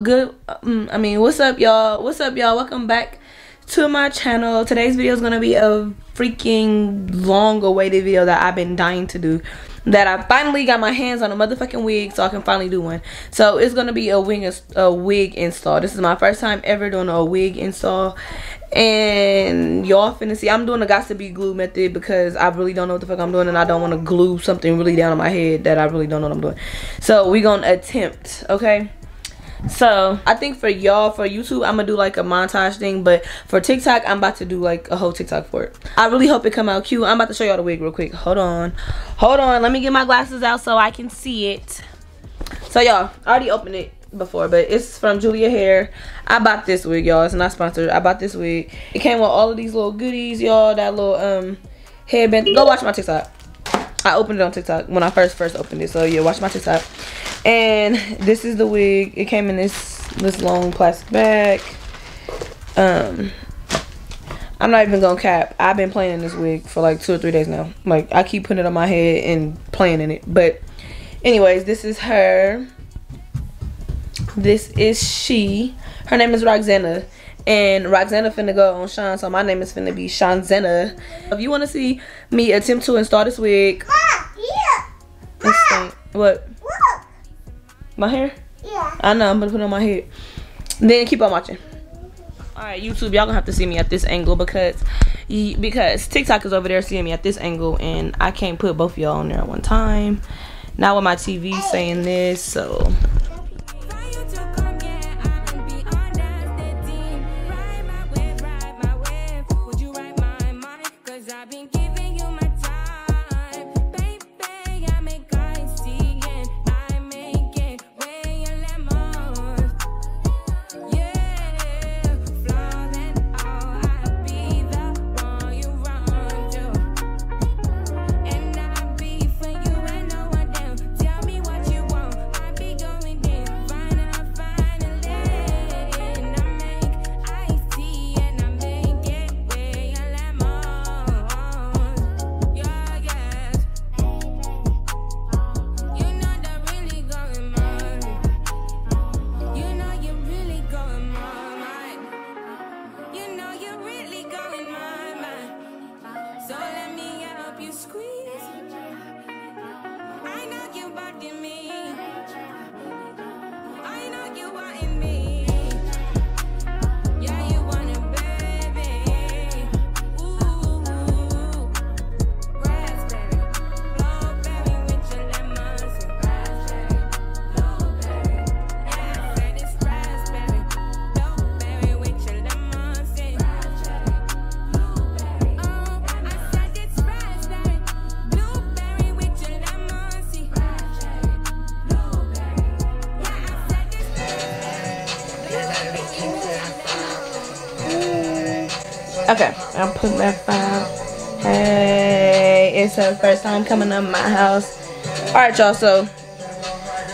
good um, i mean what's up y'all? What's up y'all? Welcome back to my channel. Today's video is gonna be a freaking long awaited video that i've been dying to do that i finally got my hands on a motherfucking wig so i can finally do one. So it's gonna be a wig a wig install. This is my first time ever doing a wig install. And y'all finna see i'm doing the be glue method because i really don't know what the fuck i'm doing and i don't want to glue something really down on my head that i really don't know what i'm doing. So we gonna attempt okay so I think for y'all, for YouTube, I'm gonna do like a montage thing. But for TikTok, I'm about to do like a whole TikTok for it. I really hope it come out cute. I'm about to show y'all the wig real quick. Hold on. Hold on. Let me get my glasses out so I can see it. So y'all, I already opened it before, but it's from Julia Hair. I bought this wig, y'all. It's not sponsored. I bought this wig. It came with all of these little goodies, y'all. That little um headband. Go watch my TikTok. I opened it on TikTok when I first first opened it. So yeah, watch my TikTok. And this is the wig. It came in this this long plastic bag. Um I'm not even gonna cap. I've been playing in this wig for like two or three days now. Like I keep putting it on my head and playing in it. But anyways, this is her. This is she. Her name is Roxana. And Roxana finna go on Sean, so my name is finna be Seanzena. If you wanna see me attempt to install this wig. Ma, yeah. What? My hair? Yeah. I know, I'm gonna put it on my head. Then keep on watching. Mm-hmm. Alright, YouTube, y'all gonna have to see me at this angle because because TikTok is over there seeing me at this angle and I can't put both of y'all on there at one time. Not with my TV saying this, so Okay, I'm putting that five. Hey, it's her first time coming to my house. Alright, y'all, so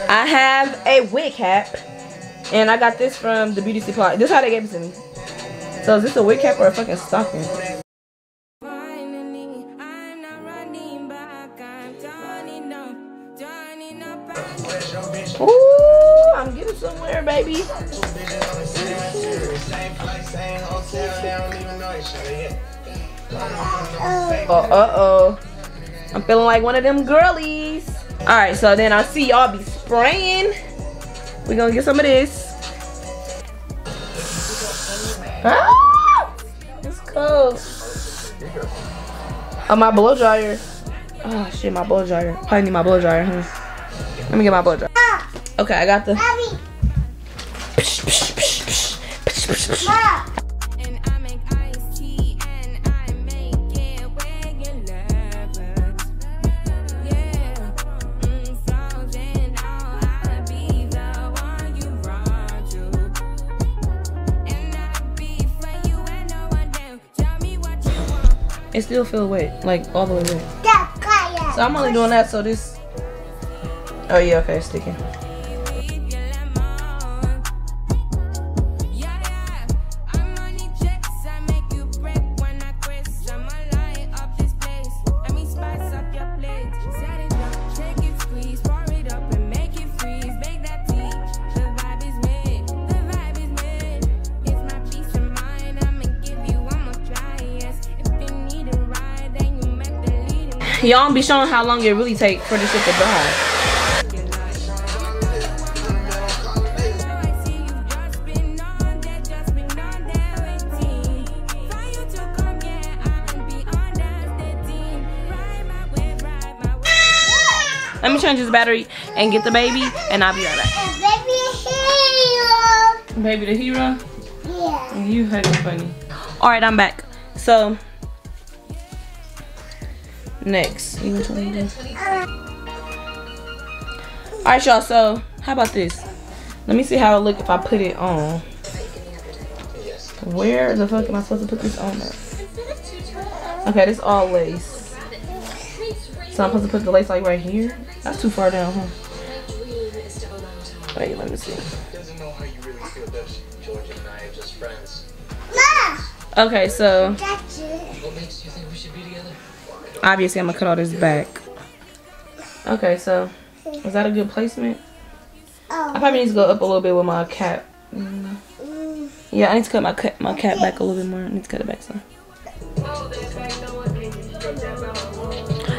I have a wig cap. And I got this from the beauty supply. This is how they gave it to me. So is this a wig cap or a fucking stocking? Ooh, somewhere, baby. Oh, uh-oh. I'm feeling like one of them girlies. All right, so then I see y'all be spraying. We're gonna get some of this. Ah! It's cold. Oh, my blow dryer. Oh, shit, my blow dryer. Probably need my blow dryer, huh? Let me get my blow dryer. Okay, I got the... It still feel wet, like all the way wet. So I'm only doing that so this. Oh yeah, okay, it's sticking. Y'all don't be showing how long it really take for this shit to dry. Let me change this battery and get the baby, and I'll be right back. Baby hero. Baby the hero? Yeah. You heckin' funny. Alright, I'm back. So, next. You which one you do? Alright, y'all. So, how about this? Let me see how it look if I put it on. Where the fuck am I supposed to put this on? At? Okay, this all lace. So I'm supposed to put the lace like right here? That's too far down, huh? Wait, let me see. doesn't know obviously I'm gonna cut all this back. Okay, so is that a good placement? Oh. I probably need to go up a little bit with my cap. Mm. Yeah, I need to cut my cut my cap back a little bit more. I need to cut it back some.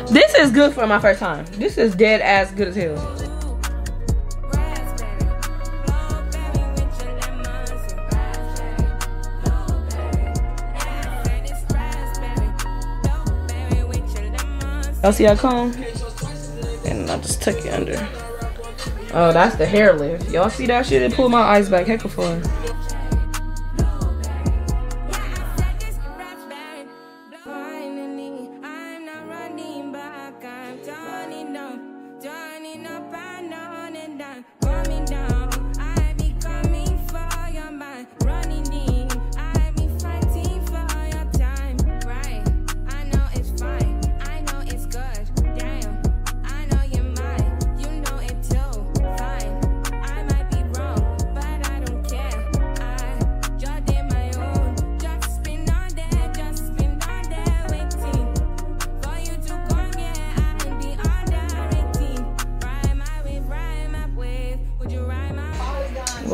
This is good for my first time. This is dead ass good as hell. Y'all see how comb? And I just tuck it under. Oh, that's the hair lift. Y'all see that shit? It pulled my eyes back heck of fun.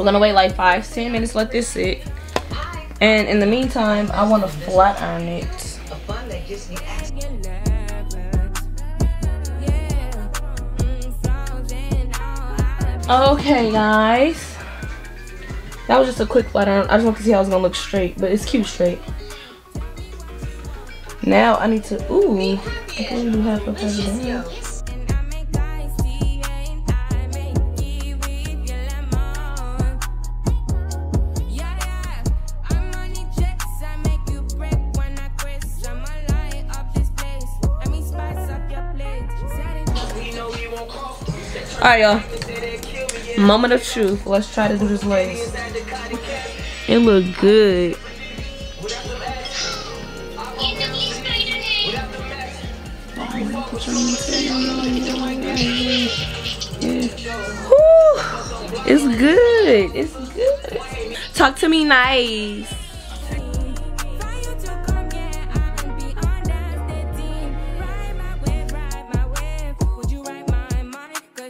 We're gonna wait like five, ten minutes, let this sit. And in the meantime, I wanna flat iron it. Okay, guys. That was just a quick flat iron. I just want to see how it's gonna look straight, but it's cute straight. Now I need to, ooh, I. Alright, y'all. Moment of truth. Let's try to do this lace. It look good. It's good. It's good. Talk to me nice.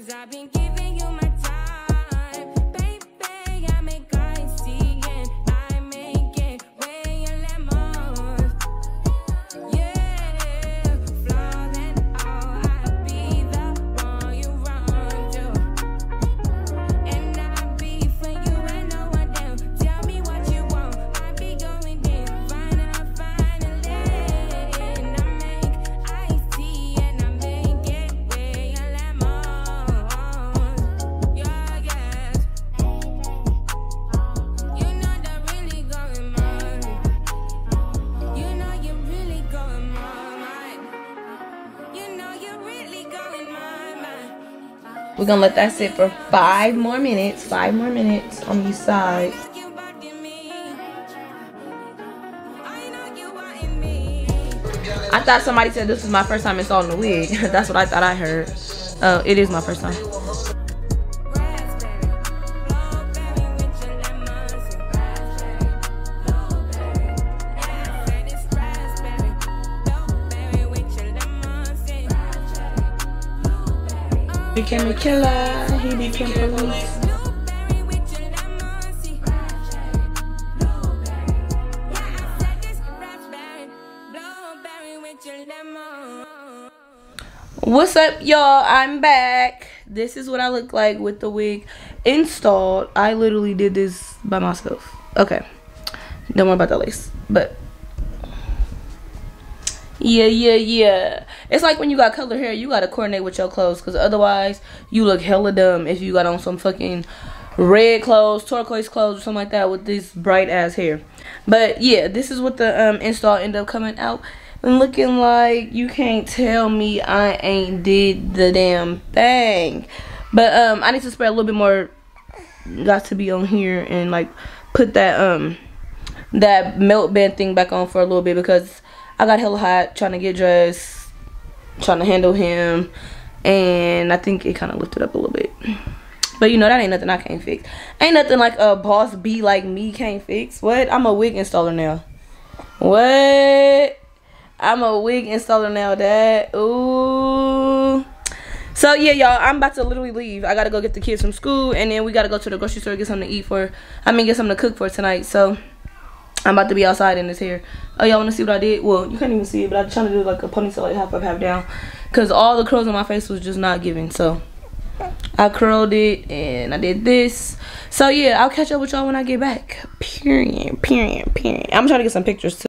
Cause I've been giving We're gonna let that sit for five more minutes. Five more minutes on each side. I thought somebody said this was my first time installing the wig. That's what I thought I heard. Oh, it is my first time. Became a killer. He became police. What's up, y'all? I'm back. This is what I look like with the wig installed. I literally did this by myself. Okay. Don't worry about the lace. But yeah, yeah, yeah. It's like when you got color hair, you gotta coordinate with your clothes, cause otherwise you look hella dumb if you got on some fucking red clothes, turquoise clothes, or something like that with this bright ass hair. But yeah, this is what the um, install ended up coming out and looking like. You can't tell me I ain't did the damn thing. But um, I need to spread a little bit more. Got2b on here and like put that um that melt band thing back on for a little bit because I got hella hot trying to get dressed, trying to handle him, and I think it kind of lifted up a little bit. But you know, that ain't nothing I can't fix. Ain't nothing like a boss B like me can't fix. What? I'm a wig installer now. What? I'm a wig installer now, dad. Ooh. So yeah, y'all, I'm about to literally leave. I gotta go get the kids from school, and then we gotta go to the grocery store get something to eat for. I mean, get something to cook for tonight. So I'm about to be outside in this hair. Oh, y'all want to see what I did? Well, you can't even see it, but I'm trying to do like a ponytail, like half up, half down, cause all the curls on my face was just not giving. So I curled it and I did this. So yeah, I'll catch up with y'all when I get back. Period. Period. Period. I'm trying to get some pictures too.